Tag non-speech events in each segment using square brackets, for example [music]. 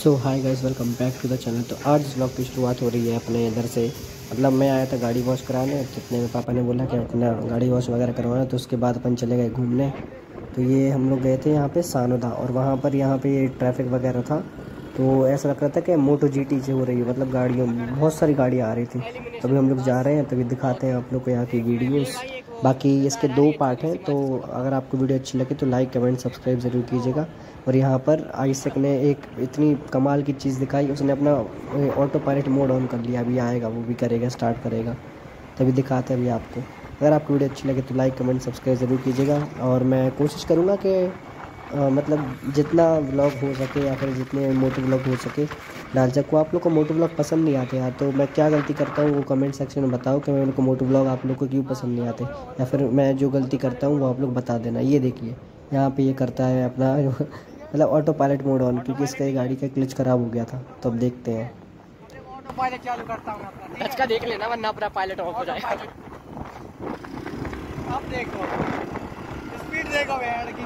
So hi guys welcome back to the channel तो आज इस ब्लॉग की शुरुआत हो रही है अपने इधर से। मतलब मैं आया था गाड़ी वॉश कराने तो इतने में पापा ने बोला कि अपना गाड़ी वॉश वगैरह करवाना तो उसके बाद अपन चले गए घूमने। तो ये हम लोग गए थे यहाँ पे सानोदा, और वहाँ पर यहाँ पे ये ट्रैफ़िक वगैरह था। तो ऐसा लग रहा था कि मोटो जी टी से हो रही है मतलब गाड़ियों, बहुत सारी गाड़ियाँ आ रही थी। तभी हम लोग जा रहे हैं, तभी दिखाते हैं आप लोग को यहाँ की वीडियोज़ बाकी इसके दो पार्ट हैं तो अगर आपको वीडियो अच्छी लगे तो लाइक कमेंट सब्सक्राइब ज़रूर कीजिएगा। और यहाँ पर आइसक ने एक इतनी कमाल की चीज़ दिखाई, उसने अपना ऑटो पायलट मोड ऑन कर लिया। अभी आएगा, वो भी करेगा स्टार्ट करेगा। तभी दिखाते हैं अभी आपको। अगर आपको वीडियो अच्छी लगे तो लाइक कमेंट सब्सक्राइब ज़रूर कीजिएगा। और मैं कोशिश करूँगा कि मतलब जितना व्लॉग हो सके या फिर जितने मोटो व्लॉग हो सके डाल सकूँ आप लोग को मोटो व्लॉग पसंद नहीं आते यार तो मैं क्या गलती करता हूँ वो कमेंट सेक्शन में बताओ कि मैं उनको मोटो व्लॉग आप लोग को क्यों पसंद नहीं आते। या फिर मैं जो गलती करता हूँ वो आप लोग बता देना। ये देखिए, यहाँ पे ये करता है अपना मतलब ऑटो पायलट मोड ऑन क्योंकि इसका ये गाड़ी का क्लिच ख़राब हो गया था। तो अब देखते हैं। ऑटो पायलट चालू करता हूँ टच का देख लेना वरना अपना पायलट ऑफ़ हो जाएगा। अब देखो। स्पीड देखो भैया की।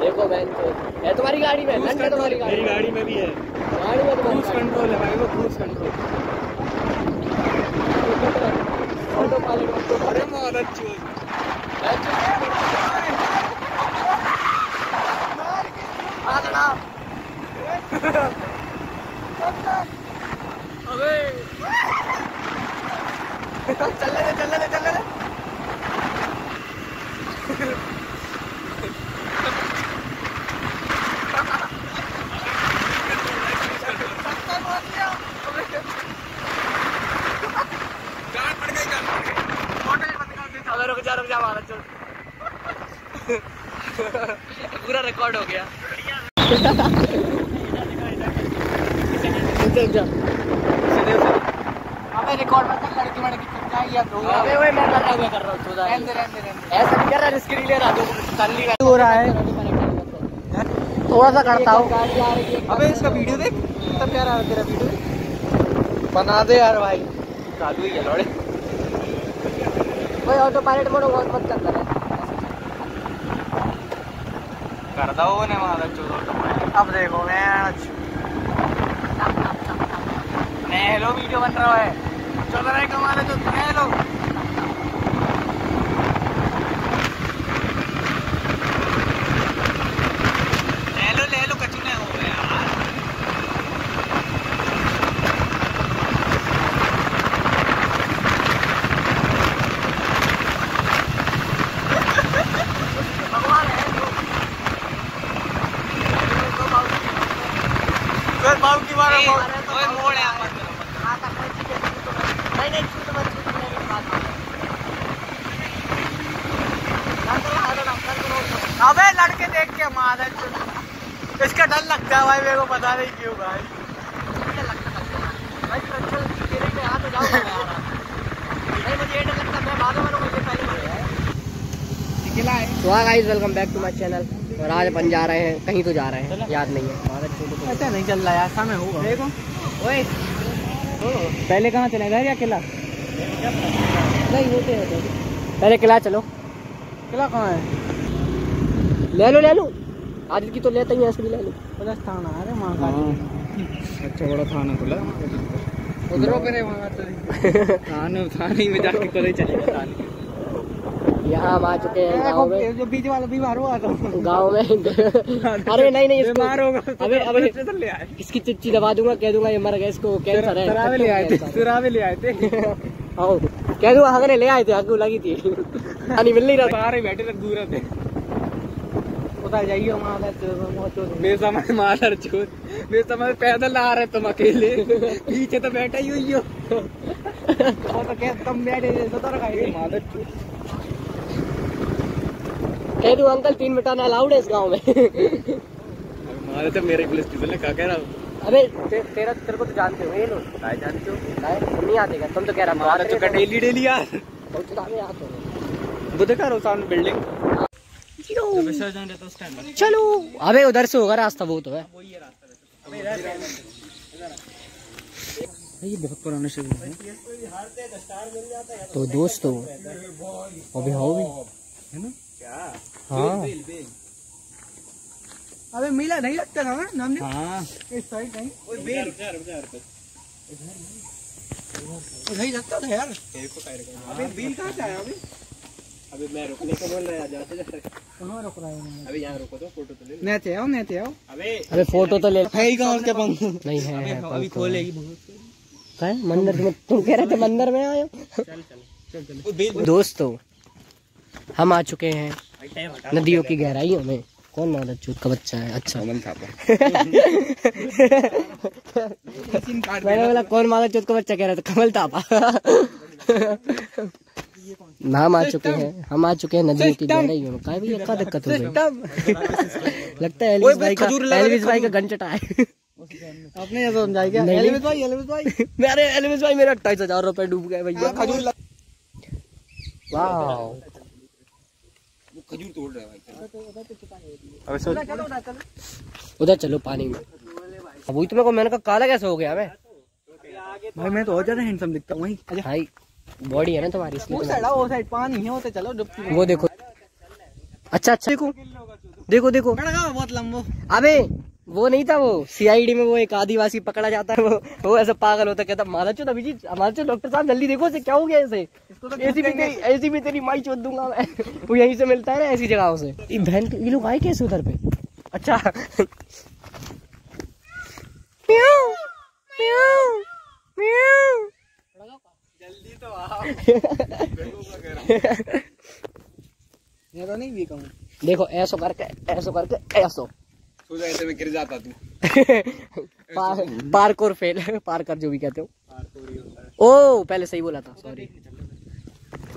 देखो बहन तो है तुम्हारी गाड़ी में? है तुम्हारी गाड़ी मेरी गाड़ी में भी है। गाड़ी में क्रूज कंट्रोल है भाई वो cruise control auto pilot auto अरे मौलत चोर। अबे। चलने दे चलने दे चलने दे पूरा रिकॉर्ड हो गया। रहा रहा रहा रहा रहा थोड़ा सा करता हूँ अबे इसका वीडियो देख कितना प्यारा है तेरा वीडियो। बना दे यार भाई चालू ही है लौड़े ऑटो पायलट मोड बहुत मत करता है। कर दो ने मारा चोर अब देखो मैं हेलो वीडियो बन रहा है। चल रहा है कमाल है तो लो ले लो कचू ने हो गया यार भगवान है जो फिर बाबू की मारा ओए मोड़ है मत नहीं। नहीं छूट मत छूट मेरी बात अबे लड़के देख के मारा इसका डर लगता है भाई मेरे को पता नहीं क्यों भाई। भाई चल तेरे पे आ तो नहीं है तो हाँ guys welcome back to my channel और आज अपन जा रहे हैं कहीं तो जा रहे हैं याद नहीं है। तो ऐसा नहीं चल रहा यार समय होगा। देखो। ओए। पहले कहाँ चले? घर या किला? नहीं होते होते पहले किला चलो। किला कहाँ है? ले लो ले लो। आज की तो लेते ही हैं ऐसे भी ले। लो पुलिस थाना अरे वहाँ का। अच्छा बड़ा थाना खुला उधरों करे वहाँ तो थाने थाने में जाके करे चलेगा थाने यहाँ हम आ चुके हैं गाँव में। जो बीच वाला बीमार हुआ तो। गाँव में। [laughs] अरे नहीं नहीं इसको बीमार होगा अबे अबे तो ले आए। इसकी चिट्ठी दबा दूँगा कह दूँगा ये मर गया इसको कैंसर है तुरावे ले आए थे [laughs] तुरावे ले आए थे। आओ कह दूँगा हगने ले आए थे आगू लगी थी। पानी मिल नहीं रहा था। बाहर ही बैठे थे दूर थे उधर जाइए समझ मार चोर पैदल आ रहे तुम अकेले। पीछे तो बैठा ही हुई हो। [laughs] तो क्या तुम बैठे तो चोर। कह दूँ अंकल तीन मिनट आना अलाउड है इस गाँव में। मारे तो मेरे पुलिस स्टेशन ने कहा कह रहा अबे ते, तेरा तेरे को तो जानते हो ये लोग। काय जानते हो? काय? नहीं आते क्या? तुम तो कह रहा मारा तो डेली डेली यार? बहुत चुनाव आते हो। वो देखा रहा सामने बिल्डिंग चलो। अबे उधर से होगा रास्ता वो तो है। ये बहुत पुराना शिव है। तो दोस्तों अभी हो भी। है ना? हाँ। अबे मिला नहीं लगता था ना नाम हाँ। इस साइड नहीं। ओए बेल। इधर नहीं लगता था यार। अबे बिल कहाँ से आया अभी? अभी मैं रुकने को बोल रहा जाते जाते कहाँ रुक रहा है अभी यहाँ रुको तो फ़ोटो तो ले नेते आओ नेते आओ अबे अबे फ़ोटो तो ले। है ही कहाँ उसके पंख नहीं है, है अभी खोलेगी बहुत। क्या है? मंदिर में तुम कह रहे थे मंदिर में आए हो? चल चल। दोस्तों हम आ चुके हैं नदियों की गहराइयों में। कौन मादर चूत का बच्चा है? अच्छा। अमन थापा मैंने बोला कौन मादर चूत का बच्चा? कह रहा था कमल तापा हम आ चुके हैं। हम आ चुके हैं नदियों की गहराइयों में। काय भैया क्या दिक्कत हो गई? लगता है एलविस भाई का एलविस भाई का गन चटा है। अपने ये समझाएगा नहीं, एलविस भाई एलविस भाई। मेरे एलविस भाई मेरा अट्ठाईस हज़ार रुपए डूब गए भैया। खजूर लग- वाह खजूर तोड़ रहा है उधर चलो पानी में। अब वही तो मेरे को मैंने कहा काला कैसे हो गया मैं भाई मैं तो और ज़्यादा हैंडसम दिखता हूँ वही। भाई बॉडी है ना तुम्हारी इसलिए वो साइड वो साइड पानी है वो तो चलो वो देखो। अच्छा अच्छा देखो। देखो देखो। बहुत लंबो। अबे वो नहीं था वो सीआईडी में वो एक आदिवासी पकड़ा जाता है वो वो ऐसा पागल होता है, कहता मारा चो अभी जी हमारा चो डॉक्टर साहब जल्दी देखो इसे क्या हो गया इसे ऐसी भी तेरी ऐसी भी तेरी माई चोद दूँगा मैं। [laughs] वो यहीं से मिलता है ना ऐसी जगहों से। बहन ये लोग आए कैसे उधर पे? अच्छा। [laughs] म्याऊं, म्याऊं, म्याऊं। ये तो [laughs] नहीं कहूँ। देखो ऐसो करके ऐसो करके ऐसो। सोचा ऐसे में गिर जाता तू। [laughs] पार पार्कोर फेल पार्कर जो भी कहते हो। ओ पहले सही बोला था सॉरी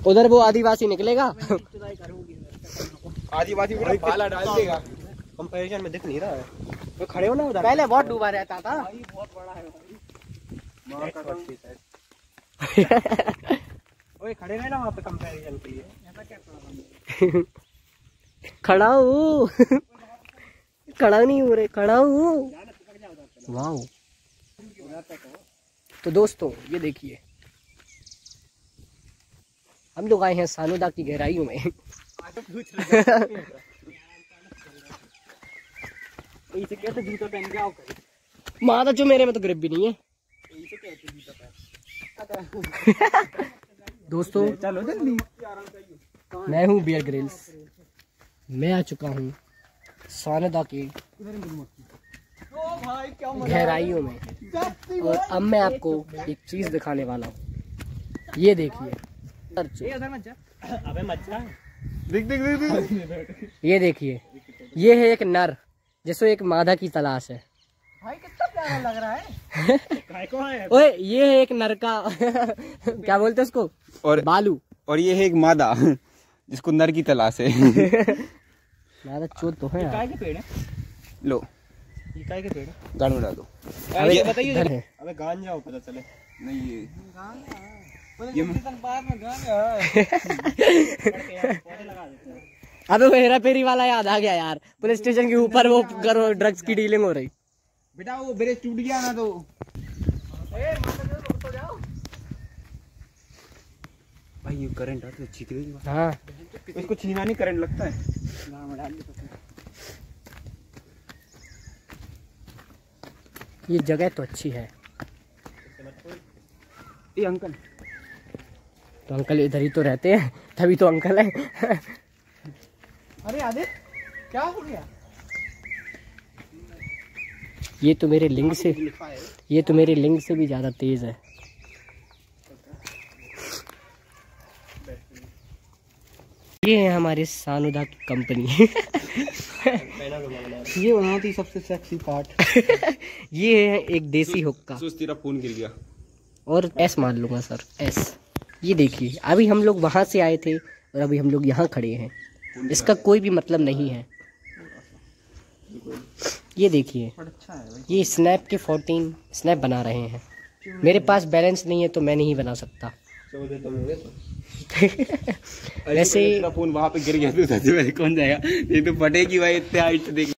उधर वो आदिवासी निकलेगा? आदिवासी पूरा पाला डाल देगा। कंपैरिजन में दिख नहीं रहा है। तो खड़े हो ना उधर। पहले बहुत डूबा रहता था। [laughs] ओए खड़े रहे ना वहाँ पे कंपैरिजन के लिए। खड़ा हूँ। [laughs] खड़ा नहीं हो रहे खड़ा हूँ। वाह। तो दोस्तों ये देखिए। हम लोग आए हैं सानुदा की गहराइयों में। इसे कहते जूता पहन के आओ माता जो मेरे में तो ग्रिप भी नहीं है। दोस्तों चलो जल्दी। मैं हूँ बियर ग्रिल्स। मैं आ चुका हूँ सानदा की ओ भाई क्या गहराइयों में। और अब मैं आपको एक चीज़ दिखाने वाला हूँ। ये देखिए। ये उधर मत जा। अबे मच्छा दिख दिख दिख दिख। ये देखिए। ये है एक नर जिसको एक मादा की तलाश है। भाई कितना प्यारा लग रहा है। है? ओए ये है एक नर का। क्या बोलते हैं उसको? और बालू। और ये है एक मादा जिसको नर की तलाश है। [laughs] चोट तो है यार। काय के पेड़ है? लो। ये काय के पेड़ है? दो। अबे ये बताइए। इधर है। अबे गान जाओ पता चले। नहीं ये [laughs] अबे वो हेरा फेरी वाला याद आ गया यार। पुलिस स्टेशन के ऊपर वो करो ड्रग्स की डीलिंग हो रही। बेटा वो ब्रेक टूट गया ना तो। भाई ये करंट आता है चीत गई हाँ। इसको छीना नहीं करंट लगता है। ये जगह तो अच्छी है। ये अंकल। तो अंकल इधर ही तो रहते हैं तभी तो अंकल है। अरे आदि क्या हो गया? ये तो मेरे लिंग से ये तो मेरे लिंग से भी ज़्यादा तेज है। ये है हमारे सानुदा की कंपनी [laughs] ये वहाँ थी सबसे सेक्सी पार्ट [laughs] ये है एक देसी हुक्का। तेरा फ़ोन गिर गया। और एस मान लूँगा सर एस ये देखिए अभी हम लोग वहाँ से आए थे और अभी हम लोग यहाँ खड़े हैं। इसका कोई भी मतलब नहीं है। ये देखिए अच्छा है भाई ये स्नैप के 14 स्नैप बना रहे हैं। मेरे पास बैलेंस नहीं है तो मैं नहीं बना सकता। वैसे फ़ोन वहाँ पे गिर गया तो सच में कौन जाएगा? ये तो फटेगी भाई इतने हाइट से देख